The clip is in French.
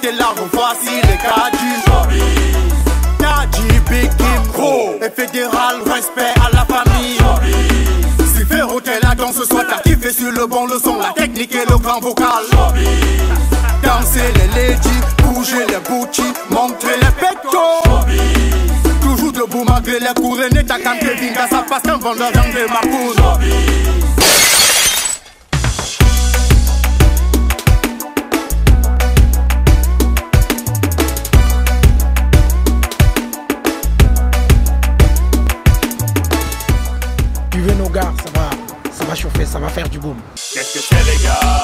t'es là, voici les Big et fédéral, respect à la famille. Si Ferro t'es là dans ce soir, t'as kiffé sur le bon le son, la technique et le grand vocal. Danser les ladies, bouger les booties, montrer les pectos Toujours debout malgré les couronnes, t'as quand Kevin, ça passe qu'un vendeur d'anglais ma poudre Veux nos gars, ça va, ça va chauffer, ça va faire du boom. Qu'est-ce que c'est les gars?